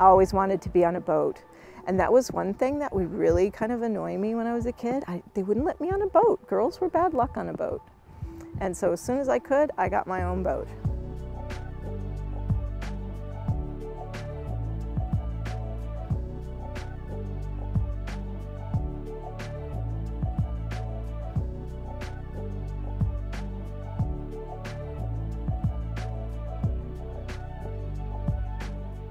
always wanted to be on a boat. And that was one thing that would really kind of annoy me when I was a kid. I, they wouldn't let me on a boat. Girls were bad luck on a boat. And so as soon as I could, I got my own boat.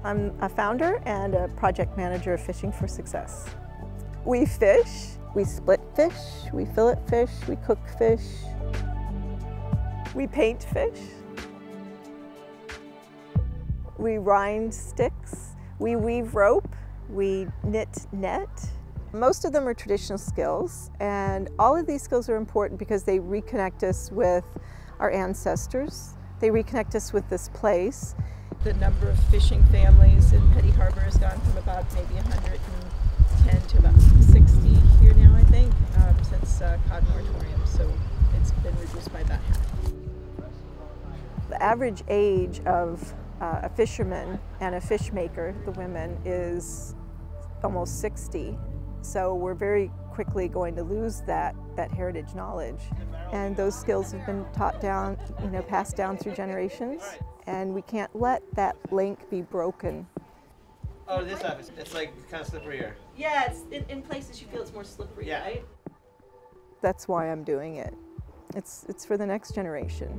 I'm a founder and a project manager of Fishing for Success. We fish, we split fish, we fillet fish, we cook fish, we paint fish, we rind sticks, we weave rope, we knit net. Most of them are traditional skills and all of these skills are important because they reconnect us with our ancestors. They reconnect us with this place the number of fishing families in Petty Harbour has gone from about maybe 110 to about 60 here now, I think, um, since uh, cod moratorium. So it's been reduced by about half. The average age of uh, a fisherman and a fish maker, the women, is almost 60. So we're very quickly going to lose that, that heritage knowledge. And those skills have been taught down, you know, passed down through generations and we can't let that link be broken. Oh, this stuff, it's, it's like kind of slipperier. Yeah, it's in, in places you feel it's more slippery, yeah. right? That's why I'm doing it. It's, it's for the next generation.